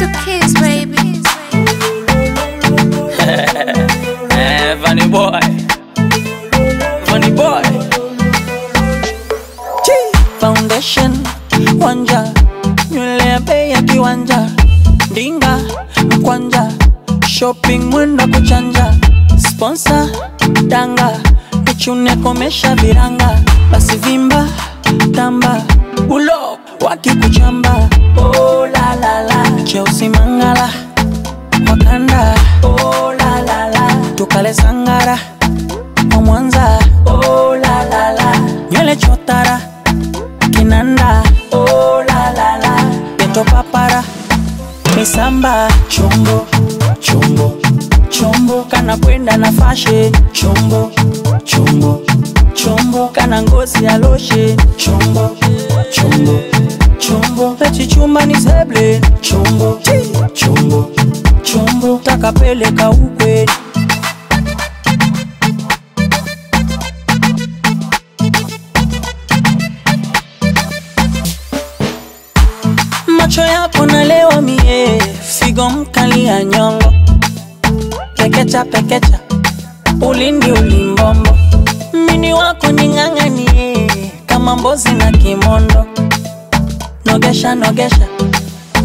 to kiss, baby. Eh, Funny boy. Funny boy. G Foundation wanja nywele ya bei ya kiwanja ndinga mkwanja shopping mwendo kuchanja sponsor danga nichune komesha viranga basi vimba tamba ulo wakikuchamba. Cheusi makanda wakanda. Oh, la, la, la. tukale sangara mwanza. Oh, la, la, la. nywele chotara kinanda. Oh, la, la, la. peto papara misamba. Chombo chombo chombo. Kana kwenda na fashe. Chombo chombo chombo. Kana ngozi ya loshe. Chombo chombo chombo pechichumba ni seble chombo chombo chombo. Takapeleka ukweli macho yako nalewa mie figo mkali ya nyongo. Pekecha pekecha ulindi ulimbombo. Mini wako ning'ang'anie kama mbozi na kimondo nogesha nogesha.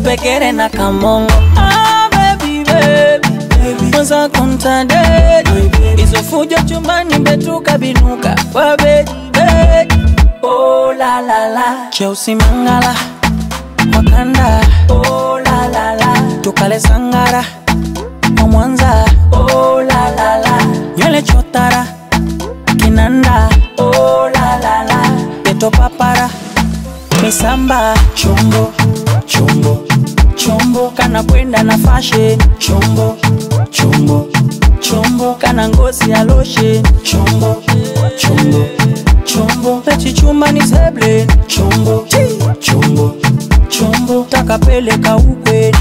Pekere na kamongo. Ah, baby, baby. Mwanza kuntadedi hizo fujo chumbani betuka binuka kwa bedi bedi oh, la, la, la. cheusi mangala. Wakanda. Oh, la, la, la. tukale sangara. Kwa mwanza. Oh, la, la, la. nywele chotara. Kinanda misamba chombo chombo chombo kana kwenda na fashe chombo chombo chombo kana ngozi ya loshe chombo chombo chombo pechichumba ni seble chombo chombo chombo takapeleka ukweli